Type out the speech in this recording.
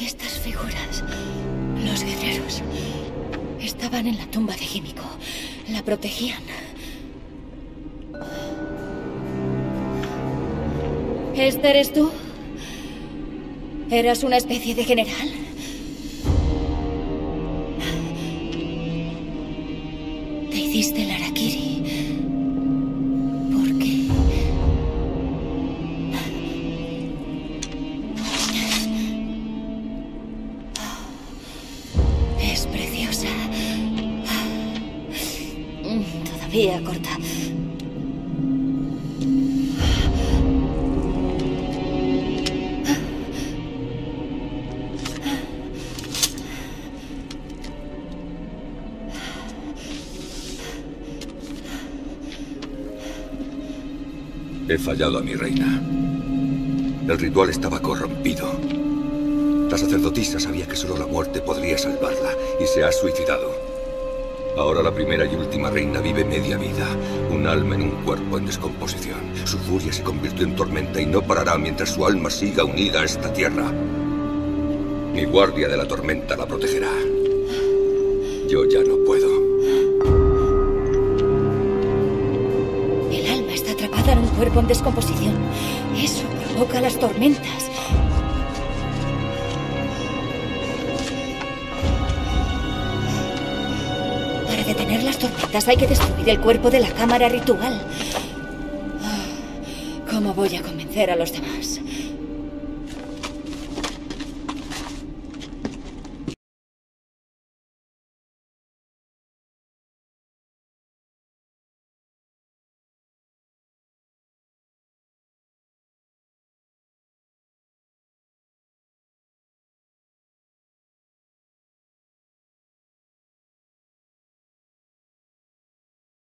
Estas figuras, los guerreros, estaban en la tumba de Químico. La protegían. ¿Este eres tú? ¿Eras una especie de general? Te hiciste el Todavía corta. He fallado a mi reina. El ritual estaba corrompido. La sacerdotisa sabía que solo la muerte podría salvarla y se ha suicidado. Ahora la primera y última reina vive media vida, un alma en un cuerpo en descomposición. Su furia se convirtió en tormenta y no parará mientras su alma siga unida a esta tierra. Mi guardia de la tormenta la protegerá. Yo ya no puedo. El alma está atrapada en un cuerpo en descomposición. Eso provoca las tormentas. Las tormentas hay que destruir el cuerpo de la cámara ritual. ¿Cómo voy a convencer a los demás?